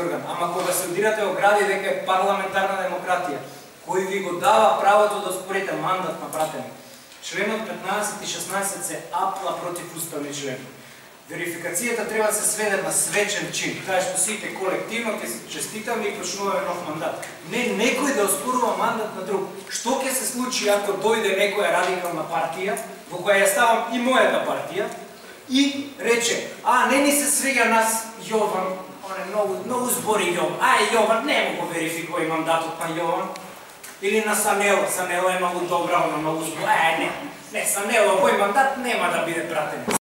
орган. Ама кога се одирате огради дека е парламентарна демократија, кој ви го дава правото да спорите мандат на пратене. Членот 15 и 16 се апла против уставни член. Верификацијата треба да се сведе на свечен чин, кај што сите колективно ќе се честитаме и почнуваме нов мандат. Не некој да оспорува мандат на друг. Што ќе се случи ако дојде некоја радикална партија, во која ја ставам и мојата партија, и рече, а не ни се свега нас Јован, оне многу, многу збори Јован, ај Јован, не му го верификувај мандатот на Јован, или на Санело, Санело е многу добра, она многу збори, ај не, не, Санело, овој мандат нема да биде пратен.